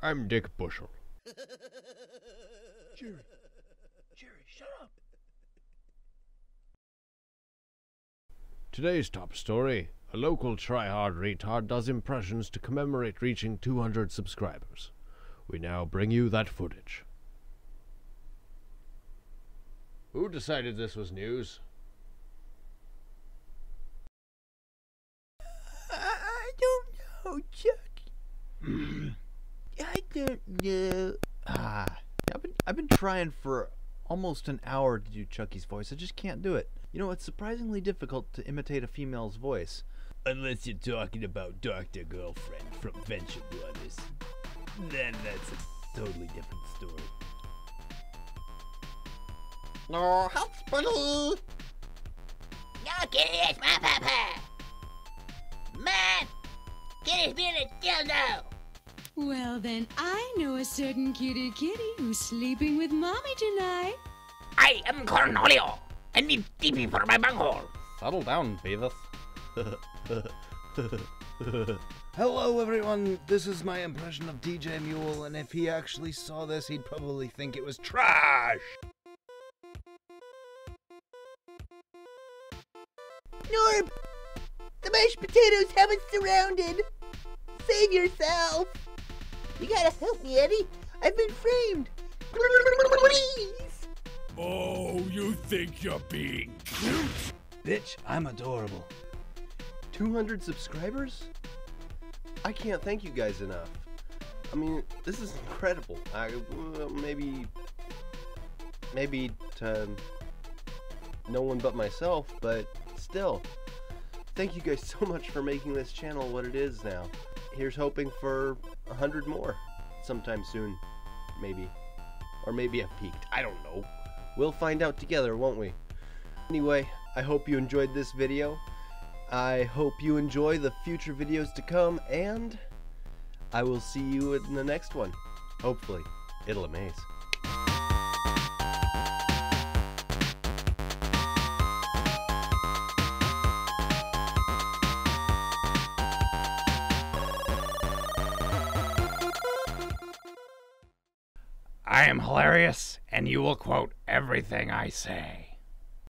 I'm Dick Bushel. Jerry. Jerry, shut up. Today's top story a local try-hard retard does impressions to commemorate reaching 200 subscribers. We now bring you that footage. Who decided this was news? I don't know, Chucky. I don't know. Ah, I've been I've been trying for almost an hour to do Chucky's voice. I just can't do it. You know, it's surprisingly difficult to imitate a female's voice. Unless you're talking about Doctor Girlfriend from Venture Brothers. Then that's a totally different story. No hospital. No, Kitty, it's my papa. Man, Kitty's being a dildo. Well, then I know a certain cutie kitty who's sleeping with mommy tonight. I am Cornholio. I need TP for my bunghole. Settle down, Beavis. Hello, everyone. This is my impression of DJ Mule, and if he actually saw this, he'd probably think it was trash. Norb! The mashed potatoes have us surrounded! Save yourself! You gotta help me, Eddie! I've been framed! Please! Oh, you think you're being cute? Bitch, I'm adorable. 200 subscribers? I can't thank you guys enough. I mean, this is incredible. I well, maybe maybe to no one but myself, but still. Thank you guys so much for making this channel what it is now. Here's hoping for a hundred more sometime soon, maybe. Or maybe I've peaked. I don't know. We'll find out together, won't we? Anyway, I hope you enjoyed this video. I hope you enjoy the future videos to come, and I will see you in the next one. Hopefully, it'll amaze. I am hilarious, and you will quote everything I say.